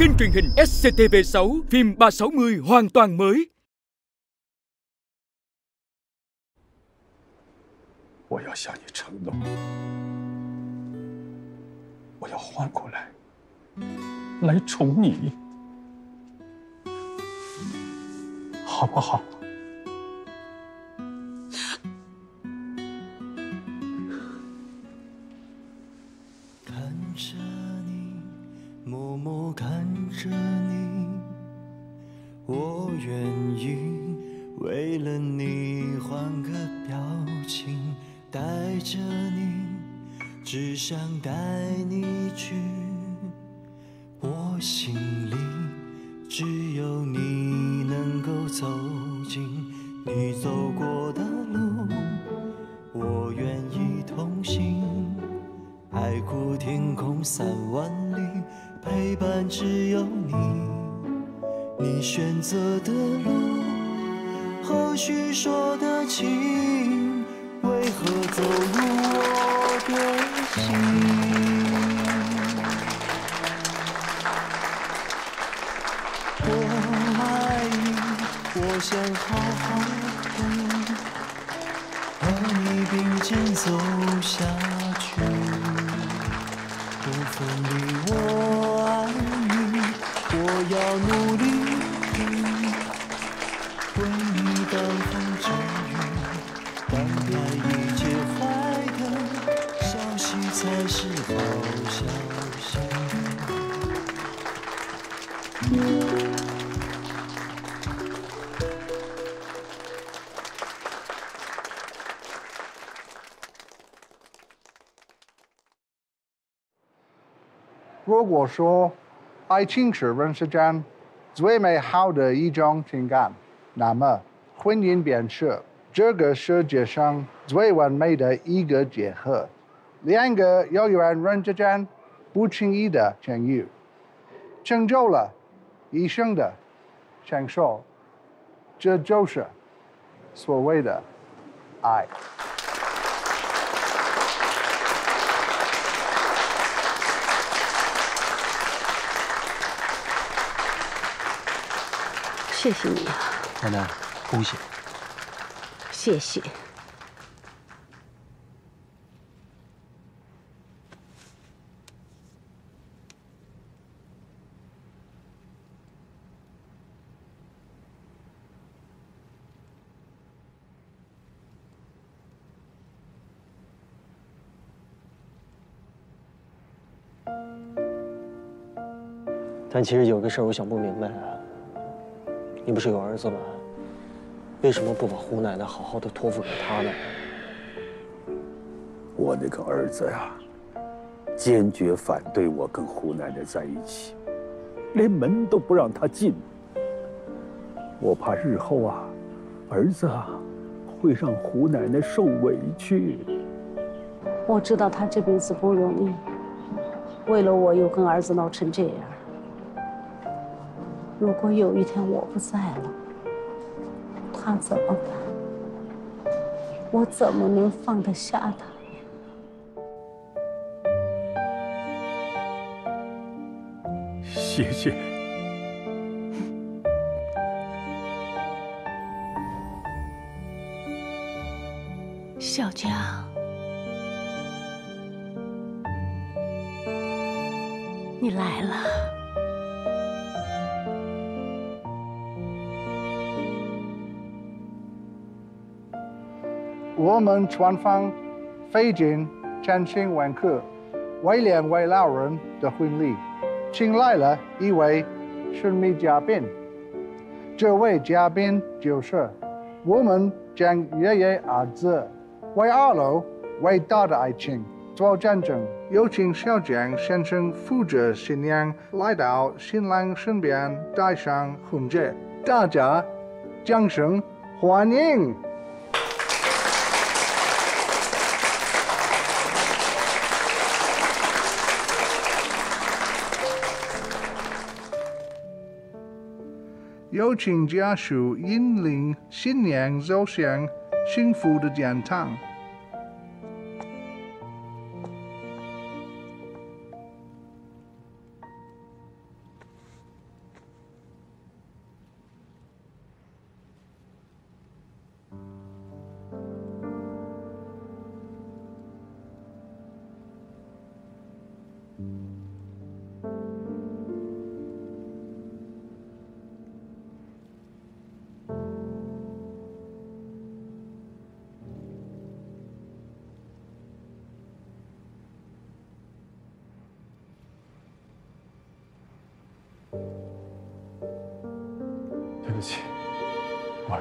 Kênh truyền hình SCTV6 phim 360 hoàn toàn mới. 我要向你承诺，我要换过来，来宠你，好不好？想好好的和你并肩走下去。不分离，我爱你，我要努力如果说爱情是人世间最美好的一种情感，那么婚姻便是这个世界上最完美的一个结合。两个有缘人之间不轻易的相遇，成就了一生的享受，这就是所谓的爱。谢谢你啊，奶奶，恭喜！谢谢。但其实有个事儿我想不明白啊，你不是有儿子吗？为什么不把胡奶奶好好的托付给他呢？我那个儿子呀，坚决反对我跟胡奶奶在一起，连门都不让他进。我怕日后啊，儿子啊，会让胡奶奶受委屈。我知道他这辈子不容易，为了我又跟儿子闹成这样。如果有一天我不在了，他怎么办？我怎么能放得下他？谢谢。小江，你来了。我们双方费尽千辛万苦，为两位老人的婚礼，请来了一位神秘嘉宾。这位嘉宾就是我们将爷爷儿子为二楼伟大的爱情做见证。有请小江先生扶着新娘来到新郎身边，戴上婚戒，大家掌声欢迎。有请家属引领新娘走向幸福的殿堂。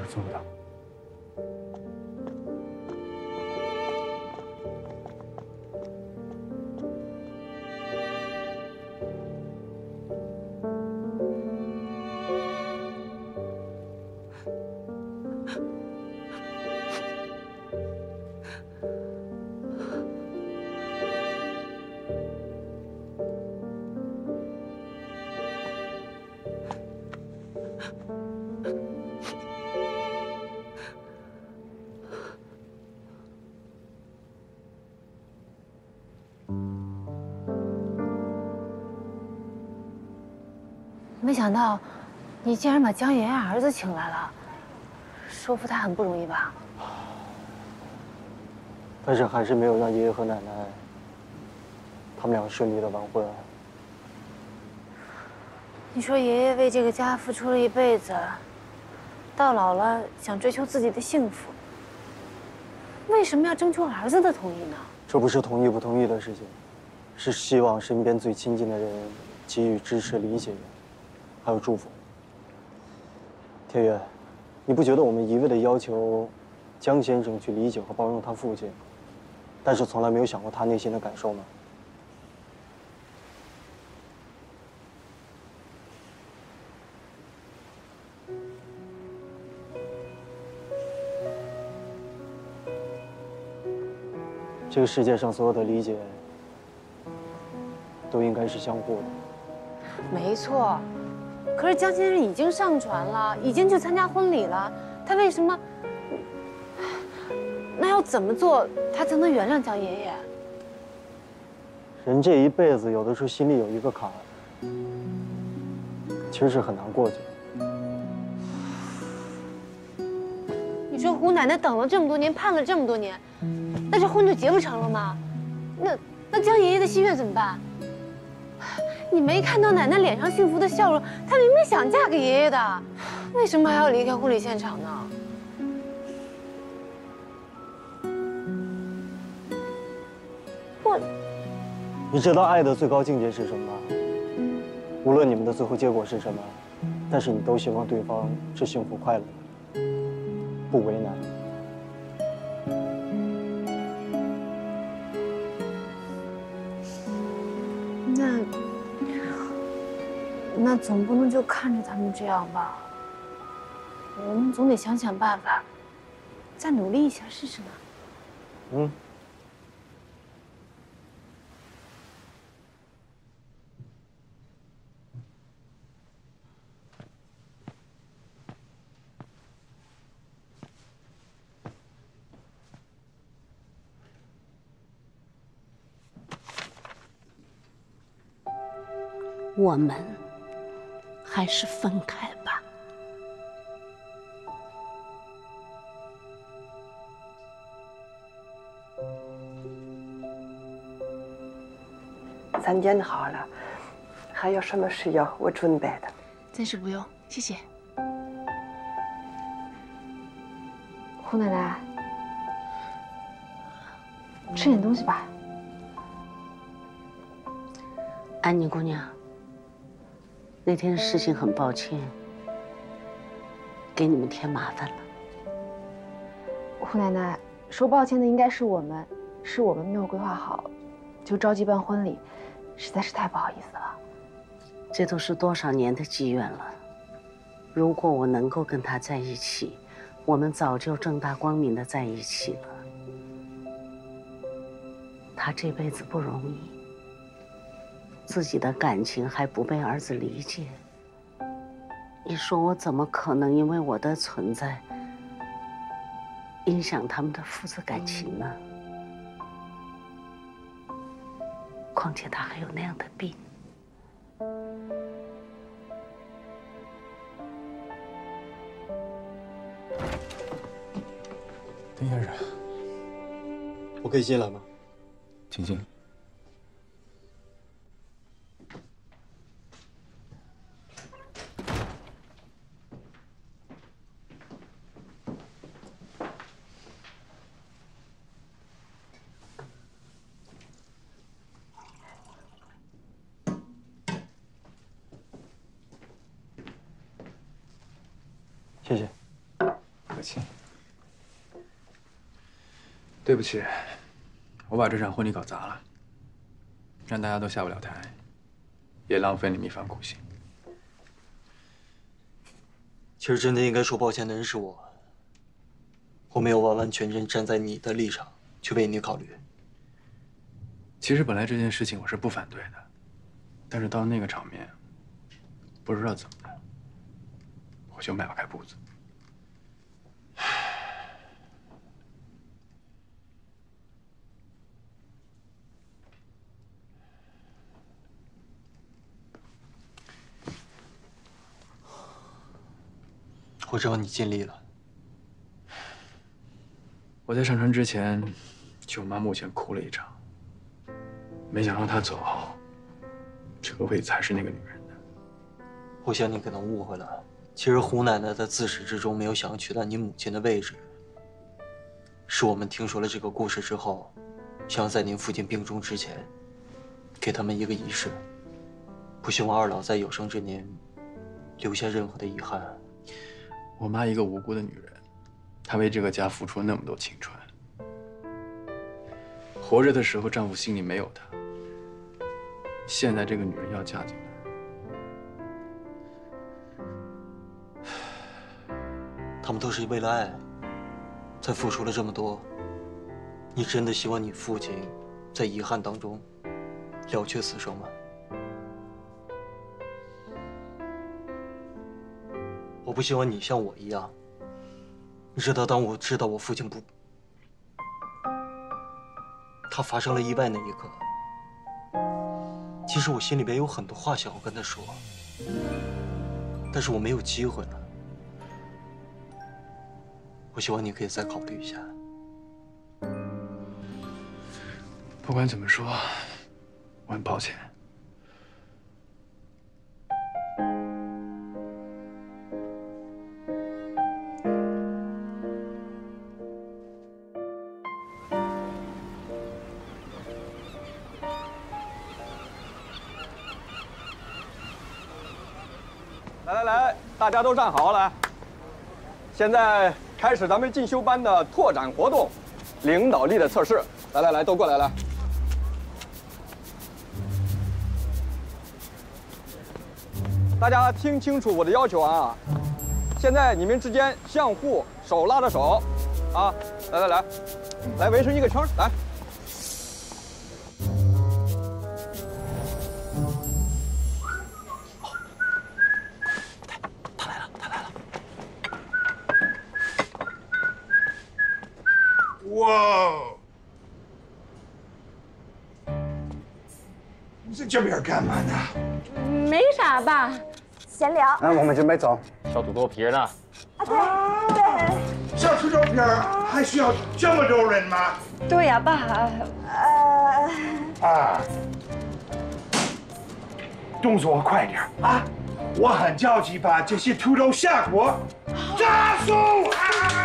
是做不到。没想到，你竟然把江爷爷儿子请来了，说服他很不容易吧？但是还是没有让爷爷和奶奶他们俩顺利的完婚。你说爷爷为这个家付出了一辈子，到老了想追求自己的幸福，为什么要征求儿子的同意呢？这不是同意不同意的事情，是希望身边最亲近的人给予支持、理解，还有祝福。天宇，你不觉得我们一味的要求江先生去理解和包容他父亲，但是从来没有想过他内心的感受吗？这个世界上所有的理解，都应该是相互的。没错，可是江先生已经上船了，已经去参加婚礼了，他为什么？那要怎么做，他才能原谅江爷爷？人这一辈子，有的时候心里有一个坎儿，其实是很难过去。你说胡奶奶等了这么多年，盼了这么多年，那这婚就结不成了吗？那那江爷爷的心愿怎么办？你没看到奶奶脸上幸福的笑容，她明明想嫁给爷爷的，为什么还要离开婚礼现场呢？我你知道爱的最高境界是什么吗？无论你们的最后结果是什么，但是你都希望对方是幸福快乐的，不为难。那总不能就看着他们这样吧？我们总得想想办法，再努力一下试试吧。嗯。我们还是分开吧。咱煎的好了，还有什么需要我准备的？暂时不用，谢谢。胡奶奶，吃点东西吧。安妮姑娘，那天的事情很抱歉，给你们添麻烦了。胡奶奶，说抱歉的应该是我们，是我们没有规划好，就着急办婚礼，实在是太不好意思了。这都是多少年的积怨了。如果我能够跟他在一起，我们早就正大光明的在一起了。他这辈子不容易，自己的感情还不被儿子理解。你说我怎么可能因为我的存在影响他们的父子感情呢？况且他还有那样的病。丁先生，我可以进来吗？请进。谢谢。客气。对不起，我把这场婚礼搞砸了，让大家都下不了台，也浪费了你们一番苦心。其实真的应该说抱歉的人是我，我没有完完全全站在你的立场去为你考虑。其实本来这件事情我是不反对的，但是到那个场面，不知道怎么的，我就迈不开步子。我知道你尽力了。我在上船之前，去我妈墓前哭了一场。没想到她走后，这个位子还是那个女人的。我想你可能误会了，其实胡奶奶她自始至终没有想要取代你母亲的位置。是我们听说了这个故事之后，想要在您父亲病重之前，给他们一个仪式，不希望二老在有生之年留下任何的遗憾。我妈一个无辜的女人，她为这个家付出了那么多青春。活着的时候，丈夫心里没有她。现在这个女人要嫁进来，他们都是为了爱，才付出了这么多。你真的希望你父亲在遗憾当中了却此生吗？我不希望你像我一样。你知道，当我知道我父亲不，他发生了意外那一刻，其实我心里边有很多话想要跟他说，但是我没有机会了。我希望你可以再考虑一下。不管怎么说，我很抱歉。大家都站好来。现在开始咱们进修班的拓展活动，领导力的测试。来来来，都过来来。大家听清楚我的要求啊！现在你们之间相互手拉着手，啊，来来来，来围成一个圈来。闲聊。那我们准备走。小土豆皮呢？啊，对对。小土豆皮还需要这么多人吗？对呀，爸。呃。啊！动作快点啊！我很着急把这些土豆下锅。加速！啊！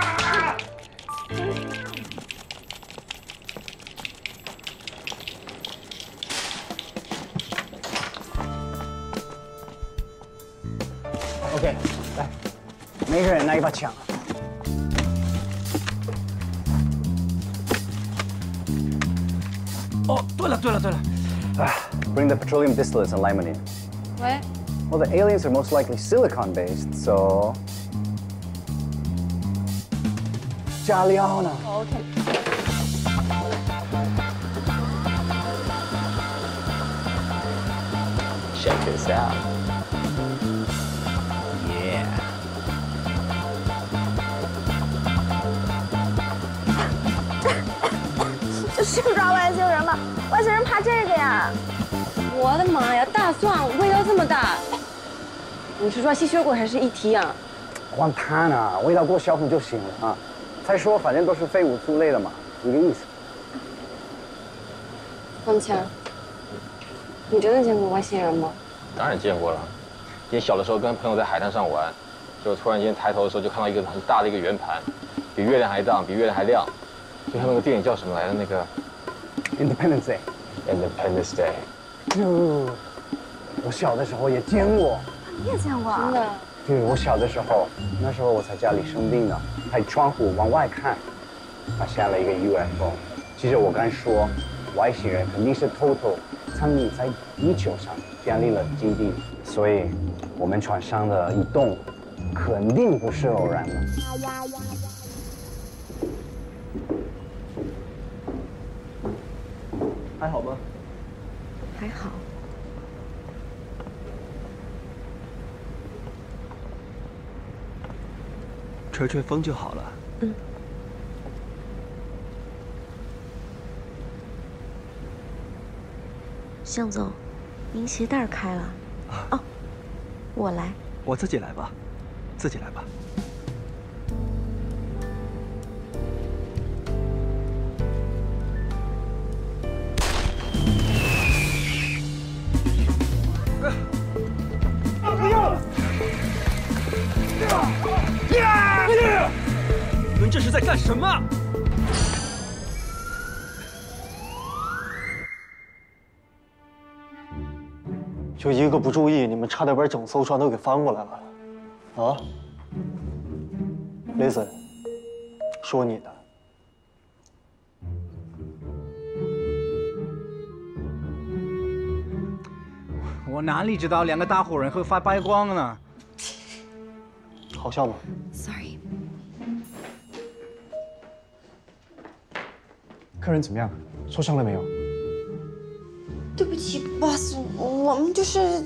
每个人拿一把枪。哦，对了对了对了，啊，Bring the petroleum distillates and limonene. 喂。 Well, the aliens are most likely silicon-based, so. 加料呢 OK。 Check this out. 是不是外星人吧？外星人怕这个呀？我的妈呀，大蒜味道这么大！你是说吸血鬼还是 ET 啊？管他呢，味道过消毒就行了啊。再说，反正都是废物猪类的嘛，一个意思。王强，你真的见过外星人吗？当然见过了，以前小的时候跟朋友在海滩上玩，就突然间抬头的时候就看到一个很大的一个圆盘，比月亮还大，比月亮还亮，就像那个电影叫什么来着？那个 Independence Day。Independence Day。就我小的时候也见过。你也见过？真的？对，我小的时候，那时候我在家里生病呢，开窗户往外看，发现了一个 UFO。其实我刚说，外星人肯定是偷偷藏匿在地球上建立了基地，所以我们船上的移动肯定不是偶然的。还好吗？还好。吹吹风就好了。嗯。向总，您鞋带开了。哦，我来。我自己来吧，自己来吧。这是在干什么？就一个不注意，你们差点把整艘船都给翻过来了，啊？Listen，说你的。我哪里知道两个大活人会发白光呢？好笑吗？Sorry。客人怎么样？受伤了没有？对不起，boss，我们就是。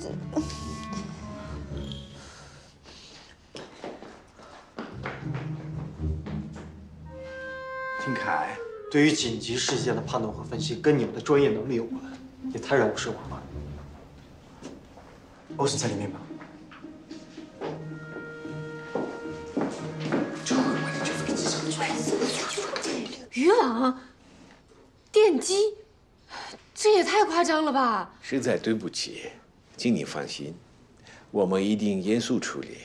金凯，对于紧急事件的判断和分析，跟你们的专业能力有关，也太让我失望了。boss 在里面吗？于朗，电击，这也太夸张了吧！实在对不起，请你放心，我们一定严肃处理。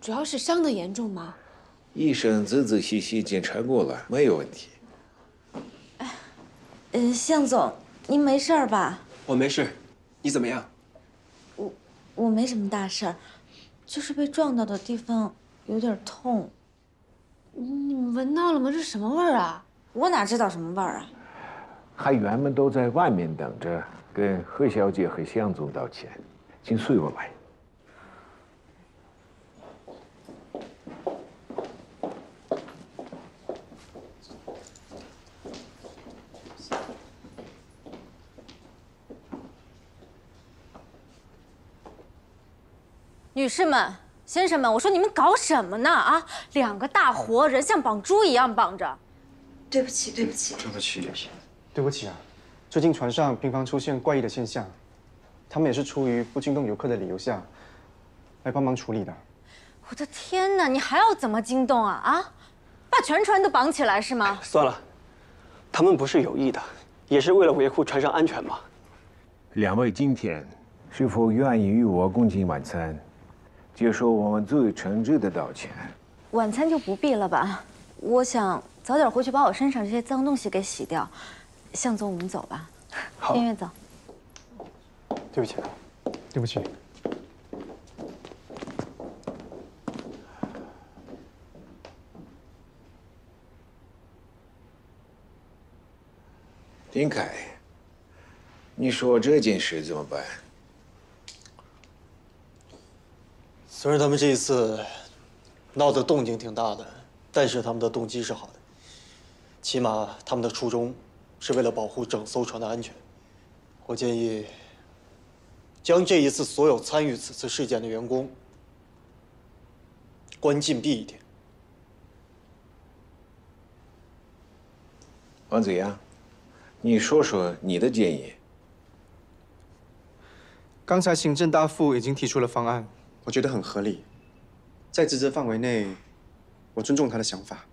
主要是伤得严重吗？医生仔仔细细检查过了，没有问题。哎呃，向总，您没事吧？我没事，你怎么样？我我没什么大事儿，就是被撞到的地方有点痛。你们闻到了吗？这什么味儿啊？我哪知道什么味儿啊？海员们都在外面等着，跟贺小姐和向总道歉，请随我来。女士们、先生们，我说你们搞什么呢？啊，两个大活人像绑猪一样绑着。对不起，对不起，对不起，对不起啊！最近船上频繁出现怪异的现象，他们也是出于不惊动游客的理由下，来帮忙处理的。我的天哪，你还要怎么惊动啊？啊，把全船都绑起来是吗？算了，他们不是有意的，也是为了维护船上安全嘛。两位今天是否愿意与我共进晚餐，接受我们最诚挚的道歉？晚餐就不必了吧？我想早点回去把我身上这些脏东西给洗掉。向总，我们走吧。好天悦走。对不起，对不起。林凯，你说这件事怎么办？虽然他们这一次闹的动静挺大的，但是他们的动机是好的，起码他们的初衷是为了保护整艘船的安全。我建议将这一次所有参与此次事件的员工关禁闭一天。王子阳，你说说你的建议。刚才行政大副已经提出了方案，我觉得很合理，在职责范围内，我尊重他的想法。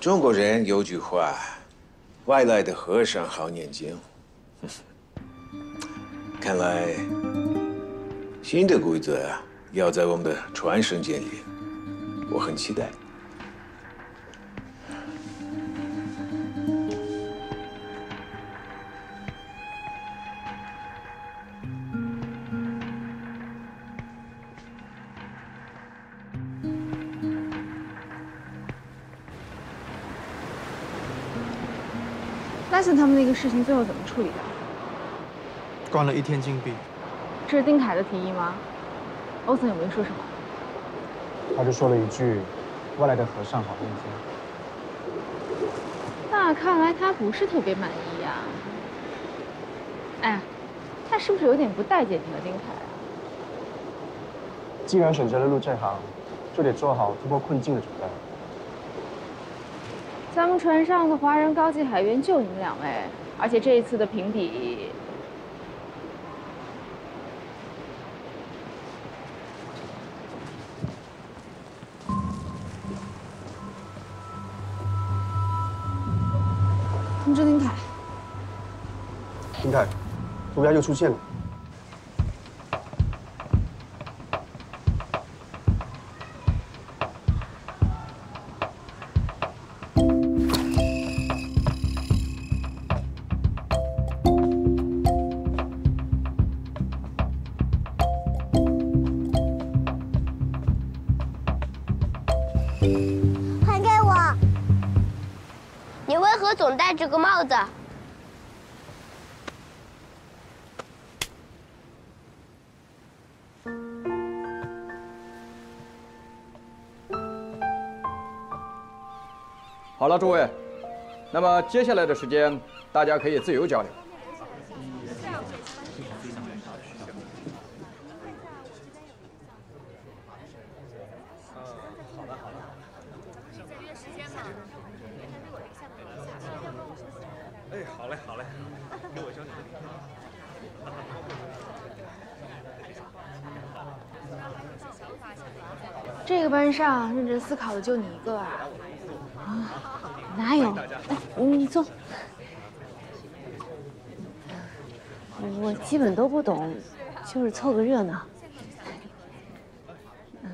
中国人有句话：“外来的和尚好念经。”看来新的规则要在我们的传声间里，我很期待。丹森他们那个事情最后怎么处理的？关了一天禁闭。这是丁凯的提议吗？欧森有没有说什么？他就说了一句：“外来的和尚好念经。”那看来他不是特别满意呀。哎，他是不是有点不待见你和丁凯啊？既然选择了入这行，就得做好突破困境的准备。咱们船上的华人高级海员就你们两位，而且这一次的评比。通知林凯。林凯，涂鸦又出现了。戴着个帽子。好了，诸位，那么接下来的时间，大家可以自由交流。班上认真思考的就你一个啊？啊，哪有？哎，你坐。我基本都不懂，就是凑个热闹。嗯，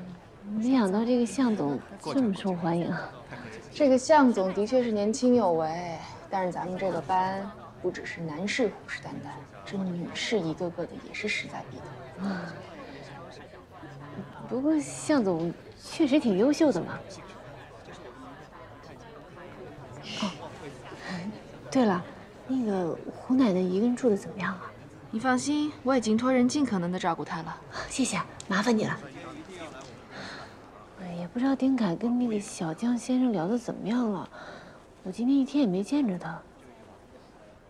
没想到这个向总这么受欢迎啊！这个向总的确是年轻有为，但是咱们这个班不只是男士虎视眈眈，这女士一个个的也是势在必得。不过向总。确实挺优秀的嘛。哦，对了，那个胡奶奶一个人住的怎么样啊？你放心，我已经托人尽可能的照顾她了。谢谢，麻烦你了。哎，也不知道丁凯跟那个小江先生聊的怎么样了。我今天一天也没见着他。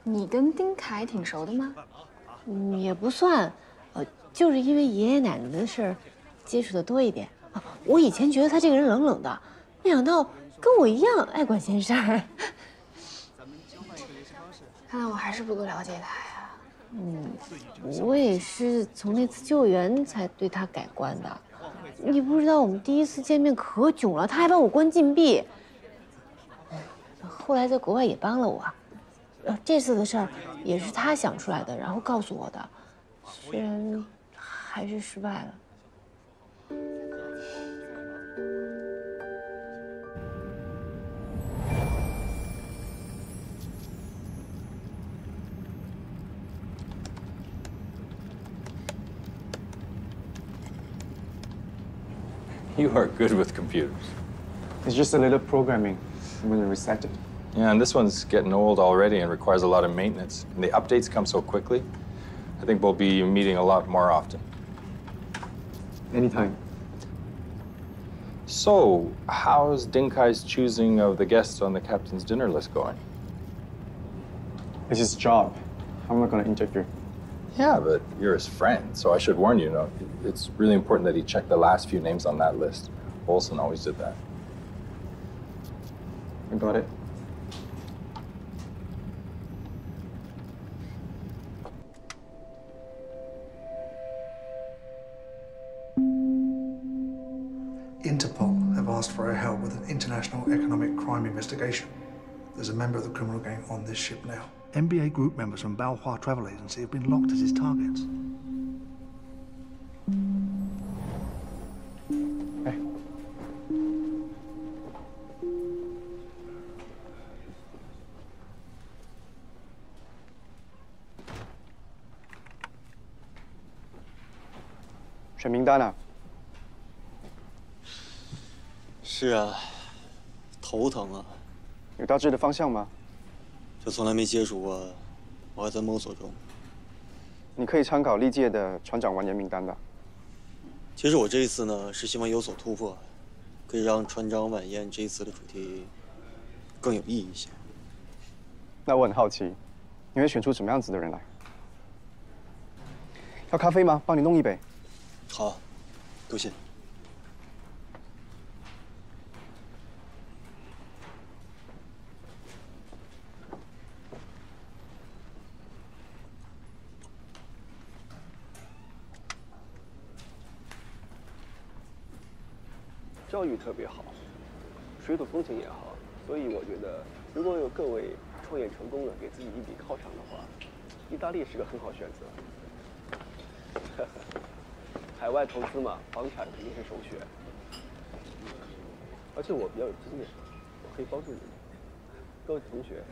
你跟丁凯挺熟的吗？嗯，也不算，呃，就是因为爷爷奶奶的事儿，接触的多一点。我以前觉得他这个人冷冷的，没想到跟我一样爱管闲事儿。看来我还是不够了解他呀。嗯，我也是从那次救援才对他改观的。你不知道我们第一次见面可囧了，他还把我关禁闭。后来在国外也帮了我，呃，这次的事儿也是他想出来的，然后告诉我的，虽然还是失败了。You are good with computers. It's just a little programming. I'm going to reset it. Yeah, and this one's getting old already and requires a lot of maintenance. And the updates come so quickly. I think we'll be meeting a lot more often. Anytime. So, how's Dinkai's choosing of the guests on the captain's dinner list going? It's his job. I'm not going to interfere. Yeah, but you're his friend, so I should warn you, you know, it's really important that he check the last few names on that list. Olson always did that. I got it. economic crime investigation. There's a member of the criminal gang on this ship now. MBA group members from Balhua Travel Agency have been locked as his targets. Hey. Shen 是啊。头疼啊。有大致的方向吗？这从来没接触过，我还在摸索中。你可以参考历届的船长完颜名单的。其实我这一次呢，是希望有所突破，可以让船长晚宴这一次的主题更有意义一些。那我很好奇，你会选出什么样子的人来？要咖啡吗？帮你弄一杯。好，多谢。特别好，水土风情也好，所以我觉得，如果有各位创业成功了，给自己一笔犒赏的话，意大利是个很好选择。海外投资嘛，房产肯定是首选。而且我比较有经验，我可以帮助你们。各位同学，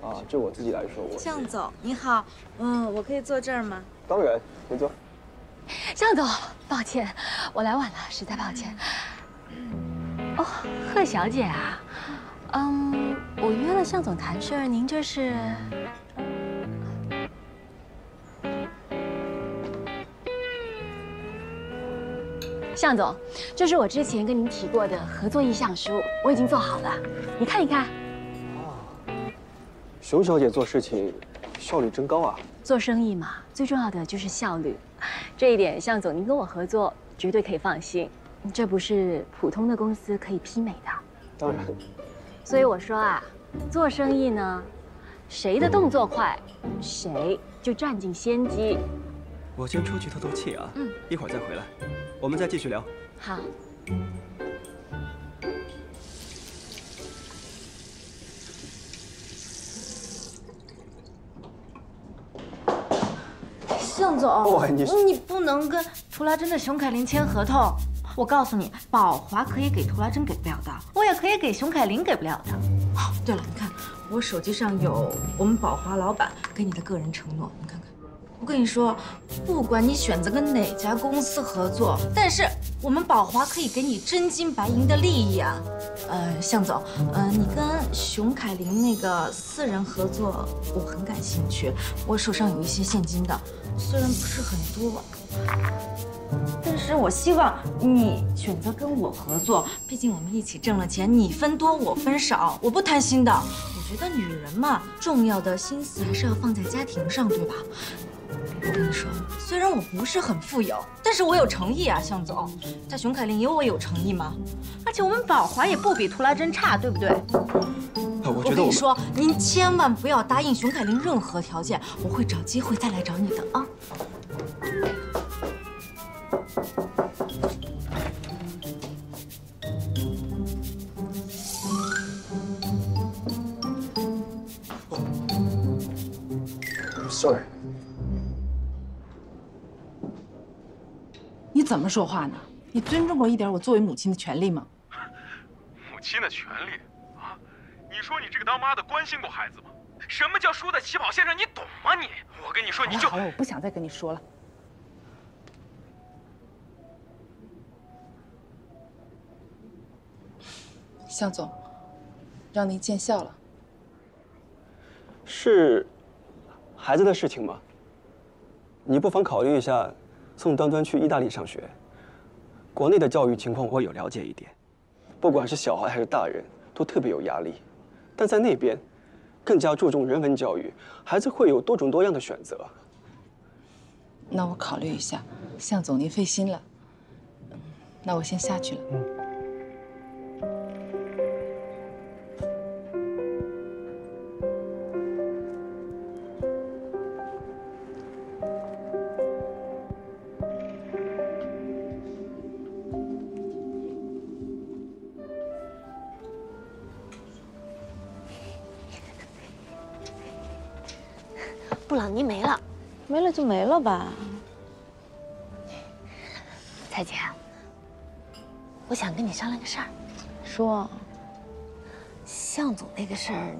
啊，就我自己来说，我向总你好，嗯，我可以坐这儿吗？当然，请坐。向总，抱歉，我来晚了，实在抱歉。哦，贺小姐啊，嗯，我约了向总谈事儿，您这是？向总，这是我之前跟您提过的合作意向书，我已经做好了，你看一看。哦熊小姐做事情效率真高啊！做生意嘛，最重要的就是效率，这一点向总您跟我合作绝对可以放心，这不是普通的公司可以媲美的。当然。所以我说啊，做生意呢，谁的动作快，谁就占尽先机。我先出去透透气啊，嗯，一会儿再回来，我们再继续聊。好。向总，你你不能跟图拉真的熊凯林签合同。我告诉你，宝华可以给图拉真给不了的，我也可以给熊凯林给不了的。哦，对了，你看我手机上有我们宝华老板给你的个人承诺，你看。我跟你说，不管你选择跟哪家公司合作，但是我们宝华可以给你真金白银的利益啊。呃，向总，呃，你跟熊凯林那个私人合作，我很感兴趣。我手上有一些现金的，虽然不是很多，但是我希望你选择跟我合作。毕竟我们一起挣了钱，你分多我分少，我不贪心的。我觉得女人嘛，重要的心思还是要放在家庭上，对吧？我跟你说，虽然我不是很富有，但是我有诚意啊，向总。在熊凯林有我有诚意吗？而且我们宝华也不比图拉真差，对不对？我跟你说，您千万不要答应熊凯林任何条件，我会找机会再来找你的啊。Sorry。你怎么说话呢？你尊重过一点我作为母亲的权利吗？母亲的权利啊？你说你这个当妈的关心过孩子吗？什么叫输在起跑线上？你懂吗？你，我跟你说，你就好了，我不想再跟你说了。向总，让您见笑了。是孩子的事情吗？你不妨考虑一下。送端端去意大利上学，国内的教育情况我有了解一点，不管是小孩还是大人，都特别有压力。但在那边，更加注重人文教育，孩子会有多种多样的选择。那我考虑一下，向总您费心了。那我先下去了。嗯。就没了吧。彩姐，我想跟你商量个事儿。说。向总那个事儿，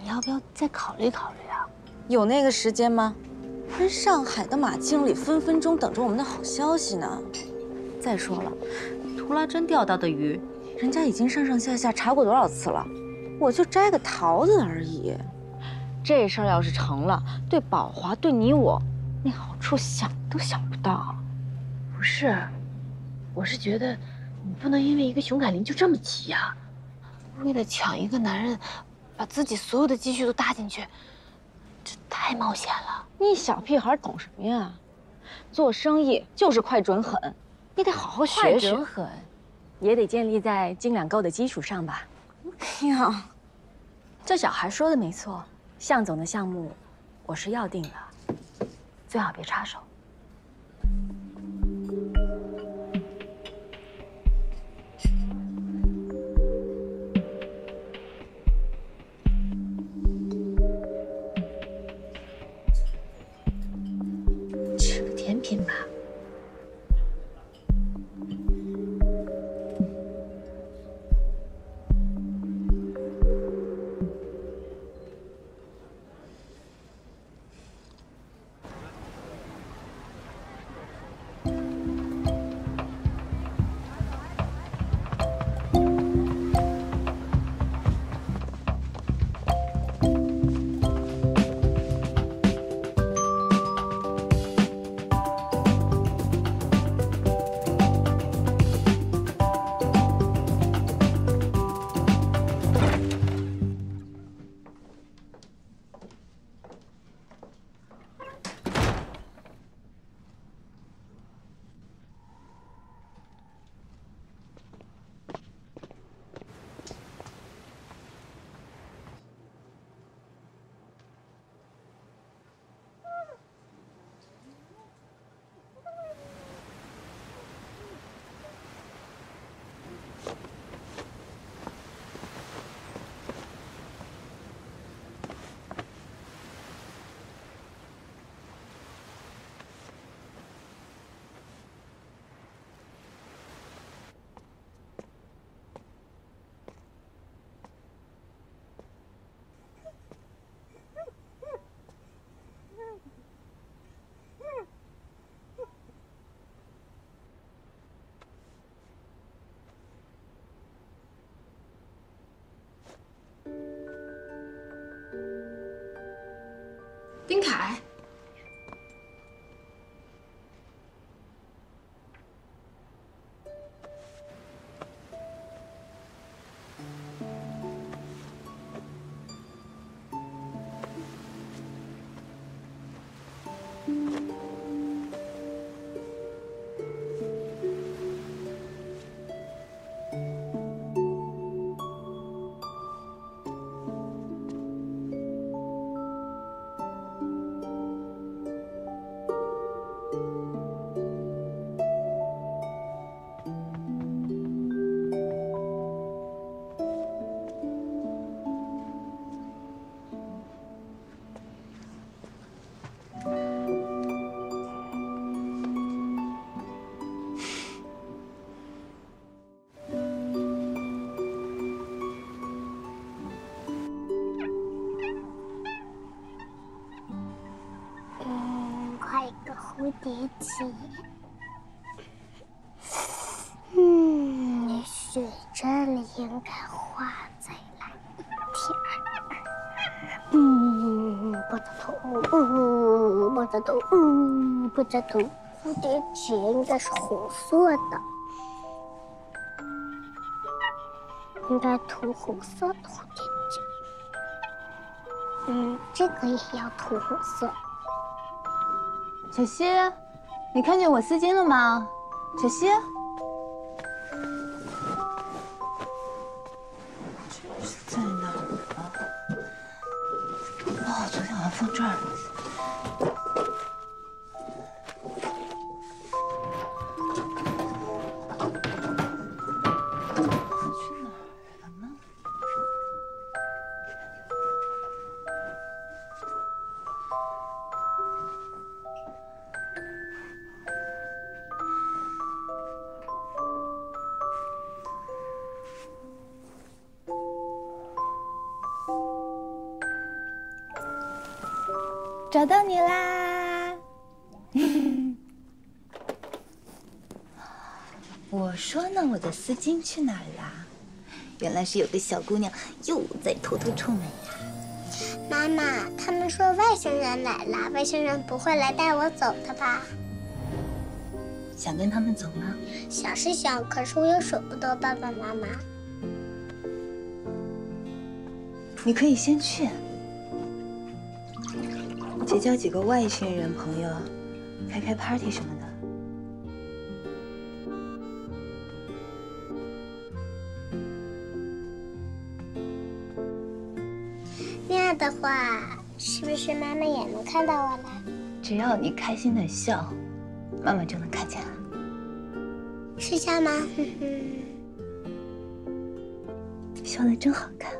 你要不要再考虑考虑啊？有那个时间吗？人上海的马经理分分钟等着我们的好消息呢。再说了，图拉真钓到的鱼，人家已经上上下下查过多少次了，我就摘个桃子而已。这事儿要是成了，对宝华，对你我，那好处想都想不到。不是，我是觉得你不能因为一个熊凯林就这么急呀。为了抢一个男人，把自己所有的积蓄都搭进去，这太冒险了。你小屁孩懂什么呀？做生意就是快准狠，你得好好学学。快准狠，也得建立在斤两够的基础上吧。哎呀，这小孩说的没错。向总的项目，我是要定了，最好别插手。丁凯，蝴蝶结。嗯，也许这里应该画再来一点。嗯，不知道，嗯，不知道，嗯，不知道。蝴蝶结应该是红色的，应该涂红色的蝴蝶结。嗯，这个也要涂红色。小希，你看见我丝巾了吗？小希，丝巾去哪儿啦？原来是有个小姑娘又在偷偷出门呀。妈妈，他们说外星人来了，外星人不会来带我走的吧？想跟他们走吗？想是想，可是我又舍不得爸爸妈妈。你可以先去，结交几个外星人朋友，开开 party 什么的。的话，是不是妈妈也能看到我了？只要你开心的笑，妈妈就能看见了。是这样吗？哼哼，笑的真好看。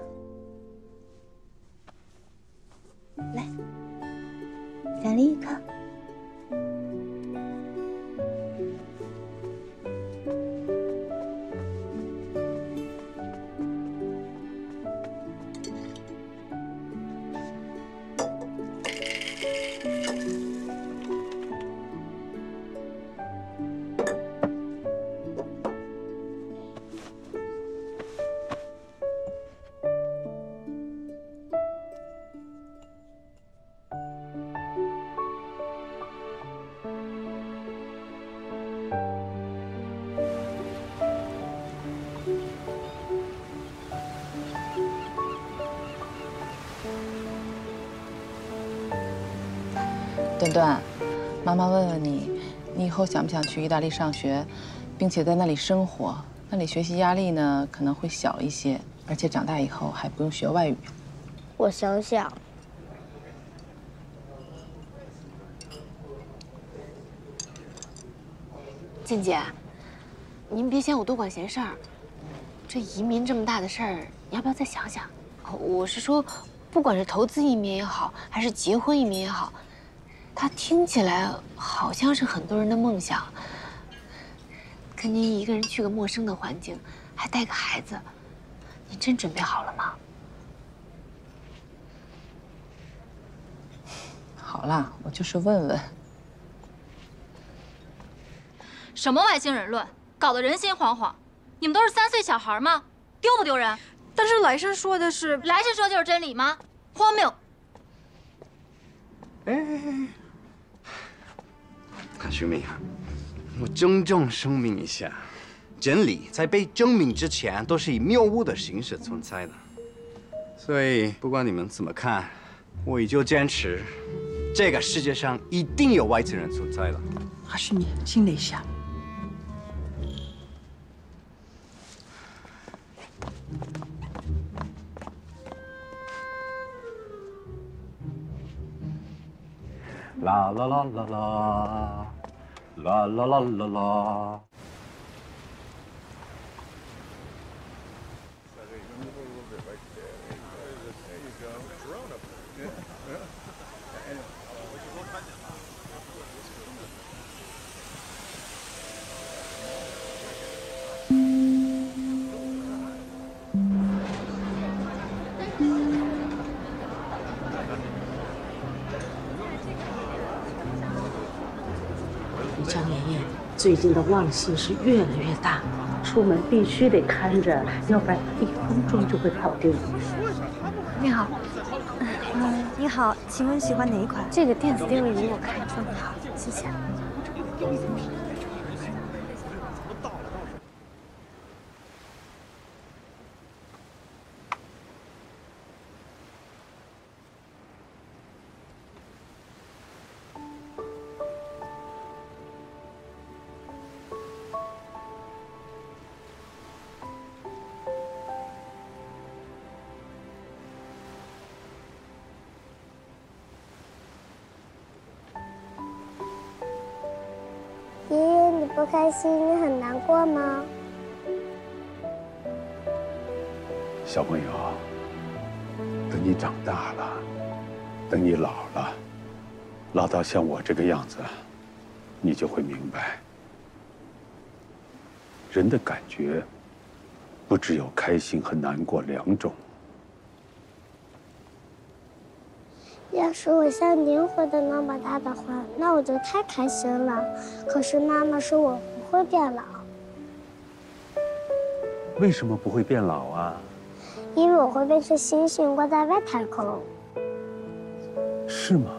来，奖励一颗。段段，妈妈问问你，你以后想不想去意大利上学，并且在那里生活？那里学习压力呢可能会小一些，而且长大以后还不用学外语。我想想。静姐，您别嫌我多管闲事儿。这移民这么大的事儿，你要不要再想想？我是说，不管是投资移民也好，还是结婚移民也好，它听起来好像是很多人的梦想。可您一个人去个陌生的环境，还带个孩子，您真准备好了吗？好啦，我就是问问。什么外星人论，搞得人心惶惶。你们都是三岁小孩吗？丢不丢人？但是来生说的是，来生说就是真理吗？荒谬！哎哎哎！看徐明啊，我郑重声明一下，真理在被证明之前都是以谬误的形式存在的。所以不管你们怎么看，我依旧坚持，这个世界上一定有外星人存在的。还是年轻了一下。啦啦啦啦啦，啦啦啦啦啦。近的忘性是越来越大，出门必须得看着，要不然一分钟就会跑丢。你好，嗯，你好，请问喜欢哪一款？这个电子定位仪我看中。好，谢谢。不开心，你很难过吗？小朋友，等你长大了，等你老了，老到像我这个样子，你就会明白，人的感觉不只有开心和难过两种。要是我像您活的那么大的话，那我就太开心了。可是妈妈说我不会变老，为什么不会变老啊？因为我会变成星星，挂在外太空。是吗？